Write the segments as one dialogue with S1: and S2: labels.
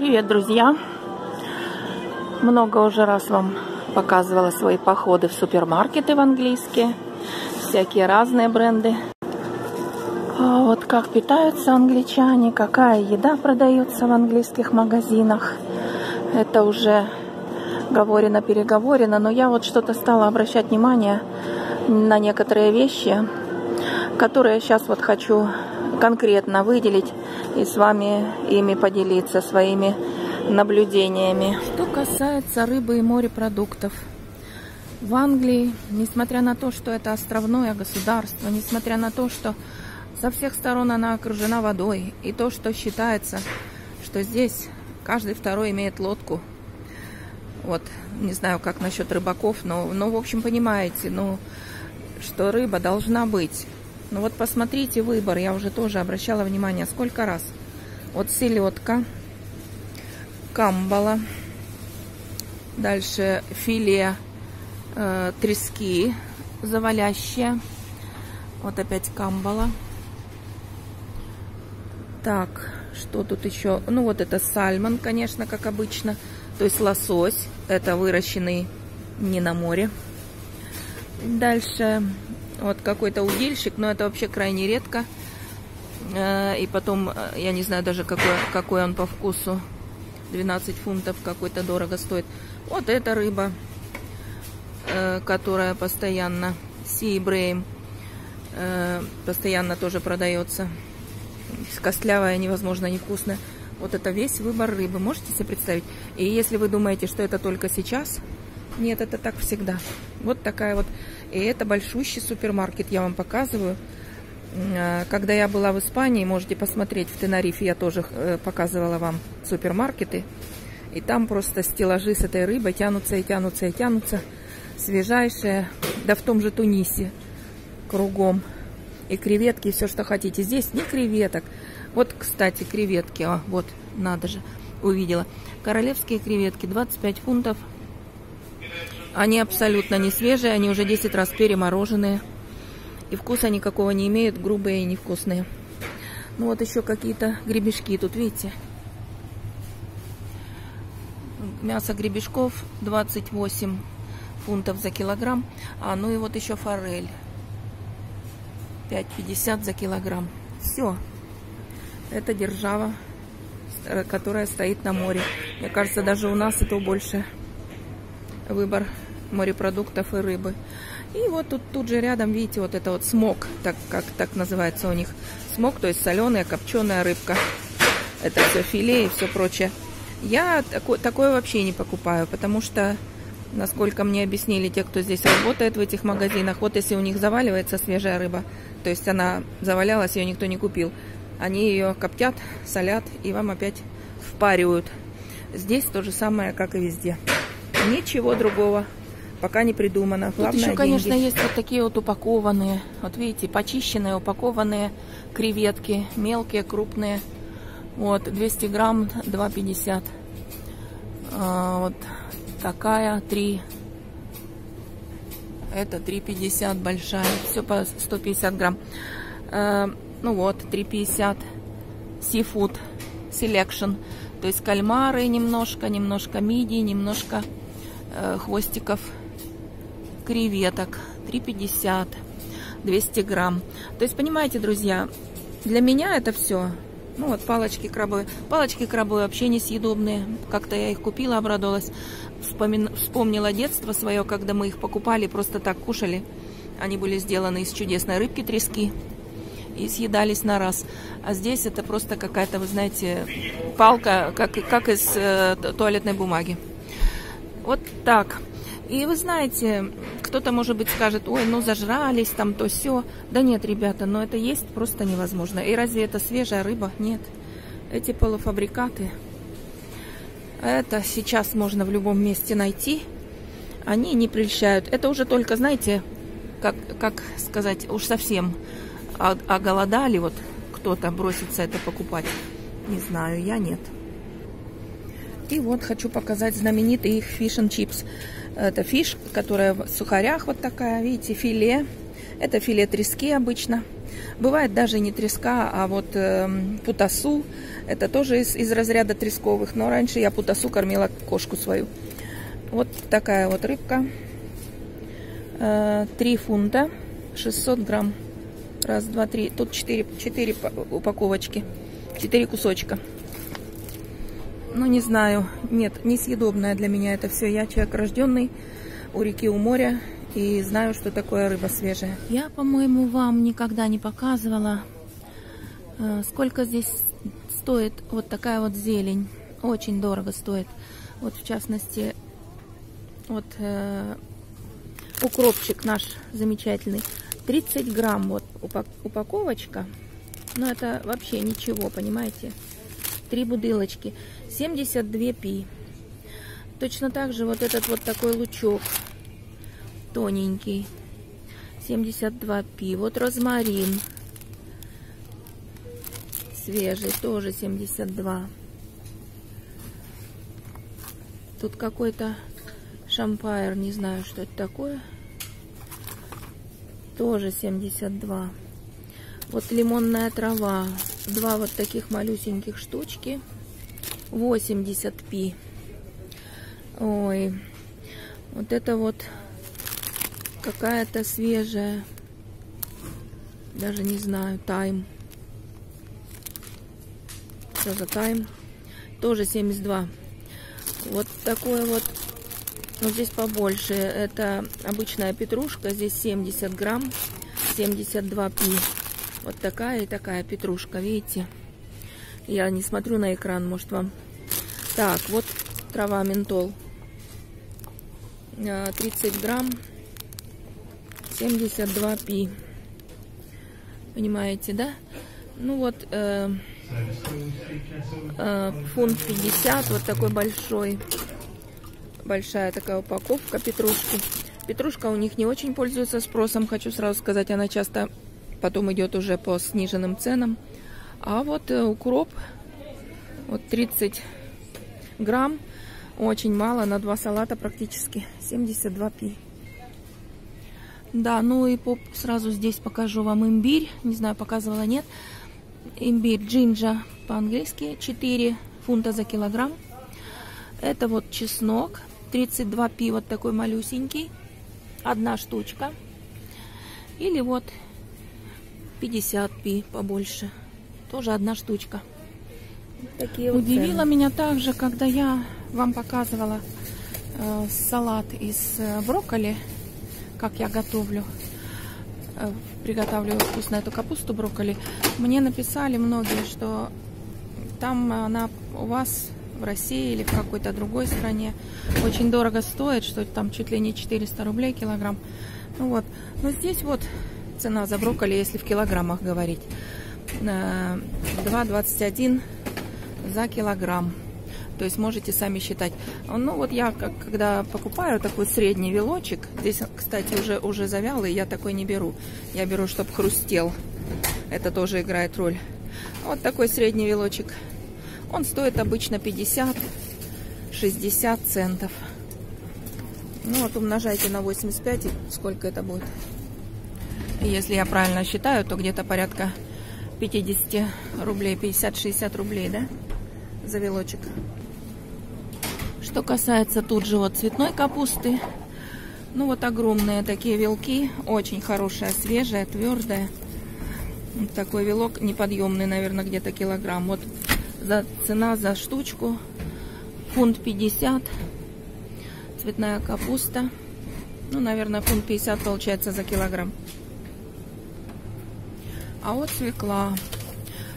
S1: Привет, друзья! Много уже раз вам показывала свои походы в супермаркеты в английские. Всякие разные бренды. А вот как питаются англичане, какая еда продается в английских магазинах. Это уже говорено-переговорено, но я вот что-то стала обращать внимание на некоторые вещи, которые сейчас вот хочу конкретно выделить и с вами ими поделиться своими наблюдениями. Что касается рыбы и морепродуктов. В Англии, несмотря на то, что это островное государство, несмотря на то, что со всех сторон она окружена водой, и то, что считается, что здесь каждый второй имеет лодку. Вот, не знаю, как насчет рыбаков, но, но в общем, понимаете, ну, что рыба должна быть. Ну вот посмотрите выбор, я уже тоже обращала внимание, сколько раз. Вот селедка, камбала, дальше филе э, трески завалящие, вот опять камбала. Так, что тут еще? Ну вот это сальмон, конечно, как обычно, то есть лосось, это выращенный не на море. Дальше вот какой-то удильщик, но это вообще крайне редко. Э, и потом, э, я не знаю даже, какой, какой он по вкусу. 12 фунтов какой-то дорого стоит. Вот эта рыба, э, которая постоянно, Sea постоянно тоже продается. Костлявая, невозможно невкусная. Вот это весь выбор рыбы. Можете себе представить? И если вы думаете, что это только сейчас, нет, это так всегда. Вот такая вот. И это большущий супермаркет, я вам показываю. А, когда я была в Испании, можете посмотреть, в Тенарифе я тоже э, показывала вам супермаркеты. И там просто стеллажи с этой рыбой тянутся и тянутся и тянутся. Свежайшая, да в том же Тунисе кругом. И креветки, и все, что хотите. Здесь не креветок. Вот, кстати, креветки. А, вот, надо же, увидела. Королевские креветки 25 фунтов они абсолютно не свежие, они уже 10 раз перемороженные. И вкуса никакого не имеют, грубые и невкусные. Ну вот еще какие-то гребешки тут, видите? Мясо гребешков 28 фунтов за килограмм. А, ну и вот еще форель. 5,50 за килограмм. Все. Это держава, которая стоит на море. Мне кажется, даже у нас это больше выбор морепродуктов и рыбы. И вот тут, тут же рядом, видите, вот это вот смок, так, как так называется у них. Смок, то есть соленая, копченая рыбка. Это все филе и все прочее. Я такое, такое вообще не покупаю, потому что, насколько мне объяснили те, кто здесь работает в этих магазинах, вот если у них заваливается свежая рыба, то есть она завалялась, ее никто не купил, они ее коптят, солят и вам опять впаривают. Здесь то же самое, как и везде. Ничего другого пока не придумано. Главное, Тут еще, деньги. конечно, есть вот такие вот упакованные, вот видите, почищенные, упакованные креветки, мелкие, крупные. Вот, 200 грамм, 2,50. А, вот такая, 3. Это 3,50 большая. Все по 150 грамм. А, ну вот, 3,50. Seafood Selection. То есть кальмары немножко, немножко мидии, немножко Э, хвостиков креветок 3,50 200 грамм. То есть понимаете друзья для меня это все ну вот палочки крабовые. Палочки крабовые вообще несъедобные. Как-то я их купила обрадовалась. Вспомин... вспомнила детство свое когда мы их покупали просто так кушали. Они были сделаны из чудесной рыбки трески и съедались на раз. А здесь это просто какая-то, вы знаете, палка, как, как из э, туалетной бумаги. Вот так. И вы знаете, кто-то, может быть, скажет, ой, ну зажрались, там то все. Да нет, ребята, но это есть просто невозможно. И разве это свежая рыба? Нет. Эти полуфабрикаты, это сейчас можно в любом месте найти. Они не прельщают. Это уже только, знаете, как, как сказать, уж совсем оголодали, вот кто-то бросится это покупать. Не знаю, я нет. И вот хочу показать знаменитый их fish and chips. Это fish, которая в сухарях вот такая, видите, филе. Это филе трески обычно. Бывает даже не треска, а вот э, путасу. Это тоже из, из разряда тресковых. Но раньше я путасу кормила кошку свою. Вот такая вот рыбка. Э, 3 фунта. 600 грамм. Раз, два, три. Тут 4, 4 упаковочки. 4 кусочка. Ну, не знаю. Нет, несъедобное для меня это все. Я человек рожденный у реки, у моря и знаю, что такое рыба свежая. Я, по-моему, вам никогда не показывала, э, сколько здесь стоит вот такая вот зелень. Очень дорого стоит. Вот, в частности, вот э, укропчик наш замечательный. 30 грамм вот упаковочка. Но это вообще ничего, понимаете? Три бутылочки. 72 пи. Точно так же вот этот вот такой лучок тоненький. 72 пи. Вот розмарин. Свежий, тоже 72. Тут какой-то шампайр, не знаю, что это такое. Тоже 72. Вот лимонная трава. Два вот таких малюсеньких штучки. 80 пи. Ой, вот это вот какая-то свежая. Даже не знаю, тайм. Что за тайм? Тоже 72. Вот такое вот. Но здесь побольше. Это обычная петрушка. Здесь 70 грамм. 72 пи. Вот такая и такая петрушка. Видите? Я не смотрю на экран, может вам. Так, вот трава ментол. 30 грамм. 72 пи. Понимаете, да? Ну вот, э, э, фунт 50, вот такой большой. Большая такая упаковка петрушки. Петрушка у них не очень пользуется спросом, хочу сразу сказать. Она часто потом идет уже по сниженным ценам. А вот э, укроп, вот 30 грамм, очень мало, на два салата практически, 72 пи. Да, ну и поп сразу здесь покажу вам имбирь. Не знаю, показывала, нет. Имбирь джинджа по-английски 4 фунта за килограмм. Это вот чеснок. 32 пи, вот такой малюсенький. Одна штучка. Или вот 50 пи побольше. Тоже одна штучка. Такие вот Удивило цены. меня также, когда я вам показывала э, салат из э, брокколи как я готовлю, э, приготавливаю вкусно эту капусту брокколи, мне написали многие, что там она у вас в России или в какой-то другой стране очень дорого стоит, что там чуть ли не 400 рублей килограмм. Ну вот, но здесь вот цена за брокколи, если в килограммах говорить, 2,21 э, за килограмм. То есть можете сами считать. Ну вот я, как, когда покупаю такой средний вилочек, здесь, кстати, уже, уже завялый, я такой не беру. Я беру, чтобы хрустел. Это тоже играет роль. Вот такой средний вилочек. Он стоит обычно 50-60 центов. Ну вот умножайте на 85, сколько это будет. Если я правильно считаю, то где-то порядка 50 рублей, 50-60 рублей, да, за вилочек. Что касается тут же вот цветной капусты, ну вот огромные такие вилки, очень хорошая, свежая, твердая. Вот такой вилок неподъемный, наверное, где-то килограмм. Вот за, цена за штучку фунт 50. Цветная капуста. Ну, наверное, фунт 50 получается за килограмм. А вот свекла.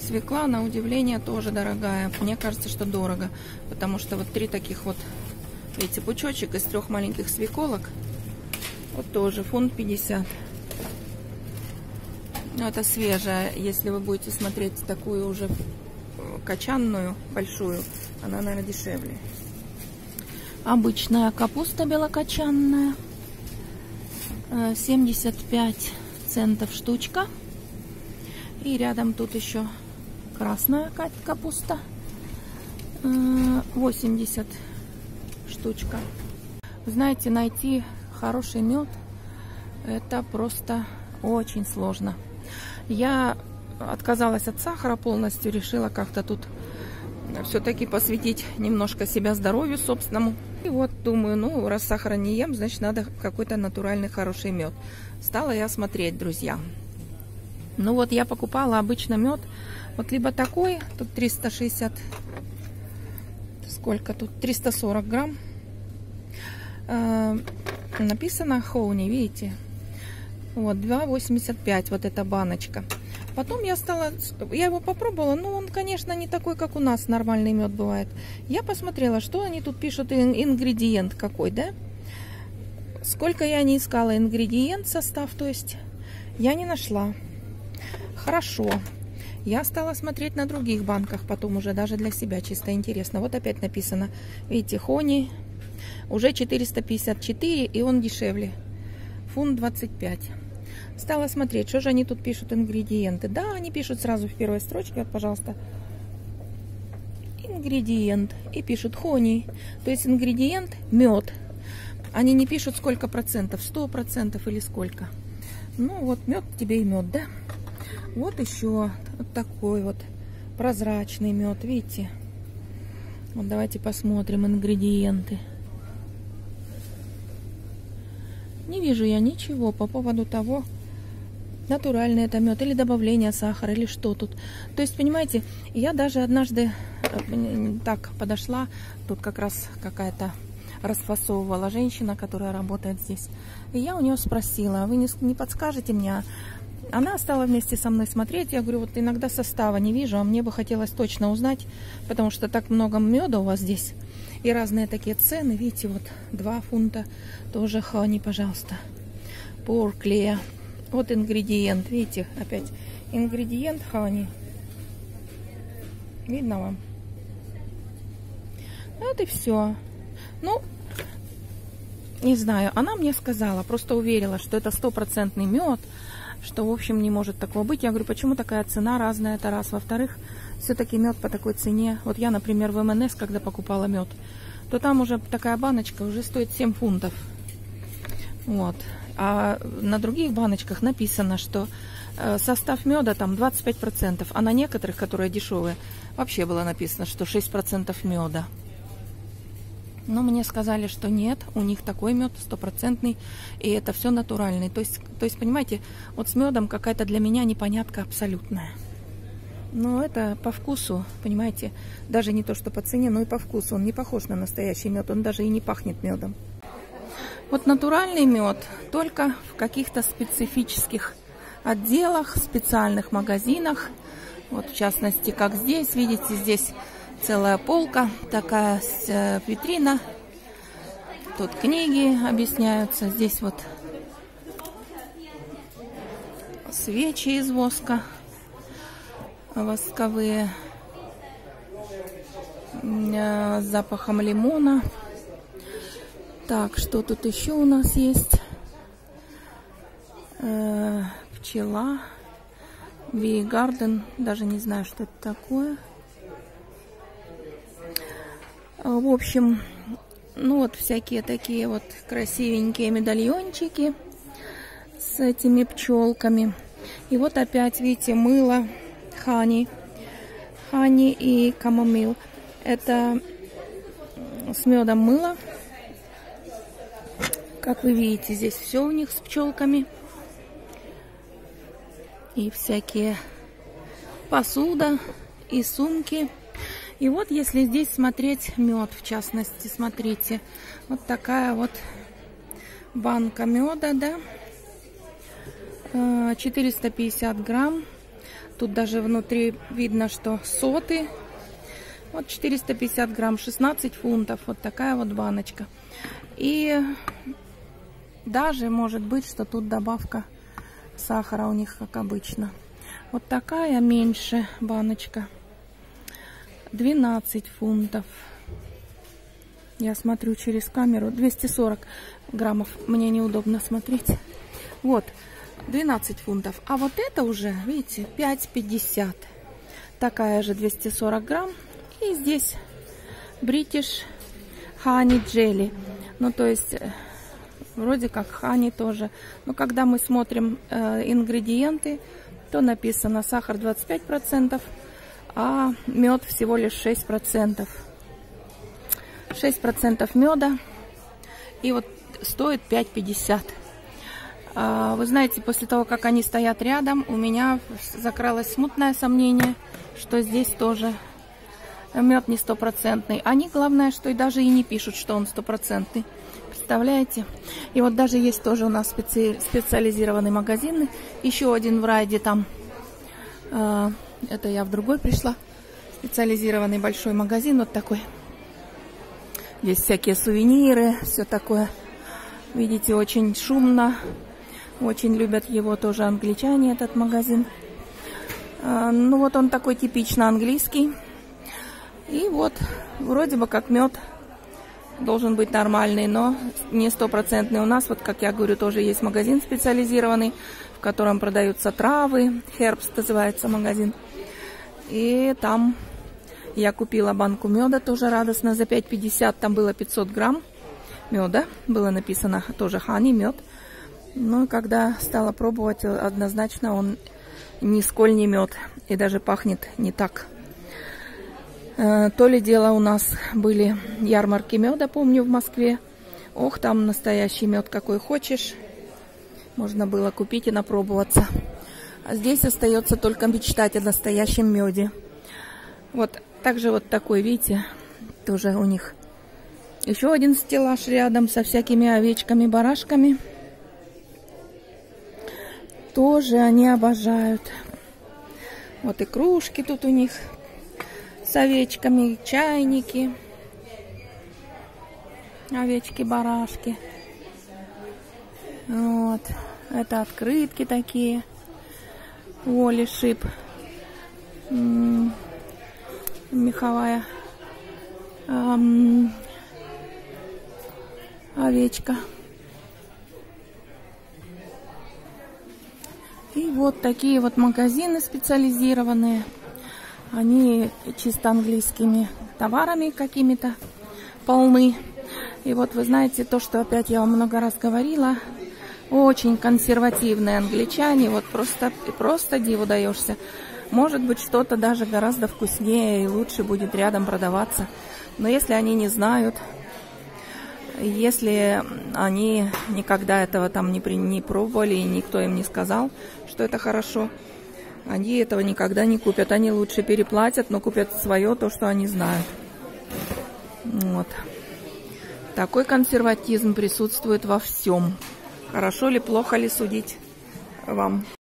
S1: Свекла, на удивление, тоже дорогая. Мне кажется, что дорого. Потому что вот три таких вот, видите, пучочек из трех маленьких свеколок. Вот тоже фунт 50. Но это свежая. Если вы будете смотреть такую уже качанную, большую, она, наверное, дешевле. Обычная капуста белокочанная. 75 э, центов штучка. И рядом тут еще красная капуста 80 штучка знаете найти хороший мед это просто очень сложно. Я отказалась от сахара полностью, решила как-то тут все-таки посвятить немножко себя здоровью собственному. И вот думаю, ну, раз сахара не ем, значит, надо какой-то натуральный хороший мед. Стала я смотреть, друзья. Ну вот я покупала обычно мед, вот либо такой, тут 360, сколько тут, 340 грамм. Э, написано Хоуни, видите? Вот, 2,85 вот эта баночка. Потом я стала, я его попробовала, но он, конечно, не такой, как у нас нормальный мед бывает. Я посмотрела, что они тут пишут, ингредиент какой, да? Сколько я не искала ингредиент, состав, то есть я не нашла. Хорошо. Я стала смотреть на других банках, потом уже даже для себя чисто интересно. Вот опять написано, видите, хони уже 454, и он дешевле. Фунт 25. Стала смотреть, что же они тут пишут ингредиенты. Да, они пишут сразу в первой строчке, вот, пожалуйста, ингредиент. И пишут хони, то есть ингредиент мед. Они не пишут сколько процентов, 100 процентов или сколько. Ну вот мед тебе и мед, да? Вот еще вот такой вот прозрачный мед, видите? Вот давайте посмотрим ингредиенты. Не вижу я ничего по поводу того, натуральный это мед, или добавление сахара, или что тут. То есть, понимаете, я даже однажды э, так подошла, тут как раз какая-то расфасовывала женщина, которая работает здесь. И я у нее спросила, «А вы не, не подскажете мне? Она стала вместе со мной смотреть. Я говорю, вот иногда состава не вижу, а мне бы хотелось точно узнать, потому что так много меда у вас здесь. И разные такие цены. Видите, вот 2 фунта тоже хани, пожалуйста. Порклея. Вот ингредиент, видите, опять ингредиент хани. Видно вам? Вот и все. Ну, не знаю, она мне сказала, просто уверила, что это стопроцентный мед, что, в общем, не может такого быть. Я говорю, почему такая цена разная, это раз. Во-вторых, все-таки мед по такой цене. Вот я, например, в МНС, когда покупала мед, то там уже такая баночка уже стоит 7 фунтов. Вот. А на других баночках написано, что э, состав меда там 25%, а на некоторых, которые дешевые, вообще было написано, что 6% меда. Но мне сказали, что нет, у них такой мед стопроцентный, и это все натуральный. То есть, то есть, понимаете, вот с медом какая-то для меня непонятка абсолютная. Но это по вкусу, понимаете, даже не то, что по цене, но и по вкусу. Он не похож на настоящий мед, он даже и не пахнет медом. Вот натуральный мед только в каких-то специфических отделах, специальных магазинах. Вот в частности, как здесь, видите, здесь целая полка, такая э, витрина. Тут книги объясняются. Здесь вот свечи из воска восковые э, с запахом лимона. Так, что тут еще у нас есть? Э, пчела. Бee Garden. Даже не знаю, что это такое. В общем, ну вот всякие такие вот красивенькие медальончики с этими пчелками. И вот опять, видите, мыло хани. Хани и камомил. Это с медом мыло. Как вы видите, здесь все у них с пчелками. И всякие посуда и сумки. И вот если здесь смотреть мед, в частности, смотрите, вот такая вот банка меда, да, 450 э, грамм. Тут даже внутри видно, что соты. Вот 450 грамм, 16 фунтов. Вот такая вот баночка. И даже может быть, что тут добавка сахара у них, как обычно. Вот такая меньше баночка. 12 фунтов. Я смотрю через камеру. 240 граммов. Мне неудобно смотреть. Вот, 12 фунтов. А вот это уже, видите, 5,50. Такая же 240 грамм. И здесь British Honey Jelly. Ну, то есть, Вроде как хани тоже. Но когда мы смотрим э, ингредиенты, то написано сахар 25%, а мед всего лишь 6%. 6% меда. И вот стоит 5,50. А, вы знаете, после того, как они стоят рядом, у меня закралось смутное сомнение, что здесь тоже мед не стопроцентный. Они, главное, что и даже и не пишут, что он стопроцентный. Представляете? И вот даже есть тоже у нас специ... специализированный магазин. Еще один в райде там. А, это я в другой пришла. Специализированный большой магазин вот такой. Есть всякие сувениры, все такое. Видите, очень шумно. Очень любят его тоже англичане, этот магазин. А, ну вот он такой типично английский. И вот, вроде бы как мед должен быть нормальный, но не стопроцентный. У нас, вот как я говорю, тоже есть магазин специализированный, котором продаются травы. Herbs называется магазин. И там я купила банку меда, тоже радостно, за 5,50. Там было 500 грамм меда. Было написано тоже хани, мед. Но когда стала пробовать, однозначно он нисколь не мед. И даже пахнет не так. Э, то ли дело у нас были ярмарки меда, помню, в Москве. Ох, там настоящий мед какой хочешь. Можно было купить и напробоваться. А здесь остается только мечтать о настоящем меде. Вот также вот такой, видите, тоже у них еще один стеллаж рядом со всякими овечками, барашками. Тоже они обожают. Вот и кружки тут у них с овечками, чайники. Овечки-барашки. Вот. Это открытки такие. Воли шип. Меховая. Эм, овечка. И вот такие вот магазины специализированные. Они чисто английскими товарами какими-то полны. И вот вы знаете, то, что опять я вам много раз говорила, очень консервативные англичане, вот просто, просто диву даешься. Может быть, что-то даже гораздо вкуснее и лучше будет рядом продаваться. Но если они не знают, если они никогда этого там не, при, не пробовали, и никто им не сказал, что это хорошо, они этого никогда не купят. Они лучше переплатят, но купят свое, то, что они знают. Вот. Такой консерватизм присутствует во всем. Хорошо ли, плохо ли судить вам.